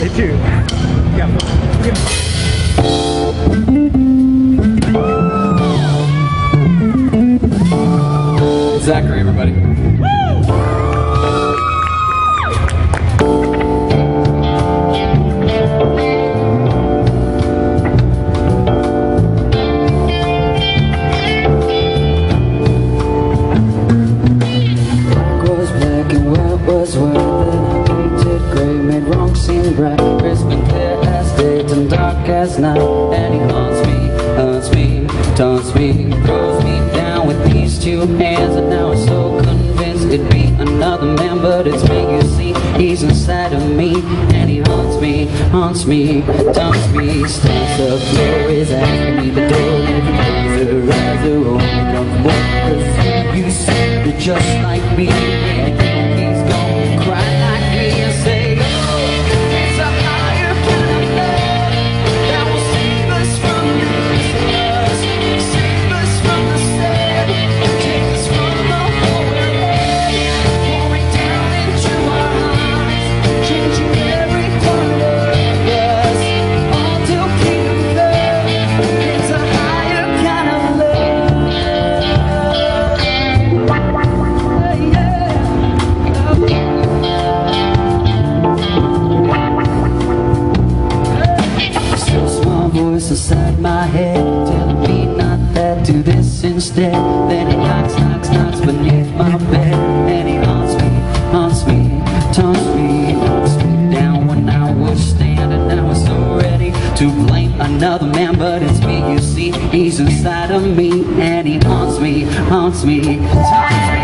Stay tuned. Yeah. Zachary, everybody. As night And he haunts me, haunts me, taunts me Throws me down with these two hands. And now I'm so convinced it'd be another man But it's me, you see, he's inside of me And he haunts me, haunts me, taunts me. Stands floor, is asking me the door And instead Then he knocks, knocks, knocks beneath my bed. And he haunts me, haunts me, taunts me Knocks me. Down when I was standing Now I'm so ready to blame another man. But it's me, you see, he's inside of me. And he haunts me, haunts me, taunts me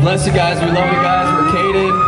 Bless you guys. We love you guys. We're Kaden.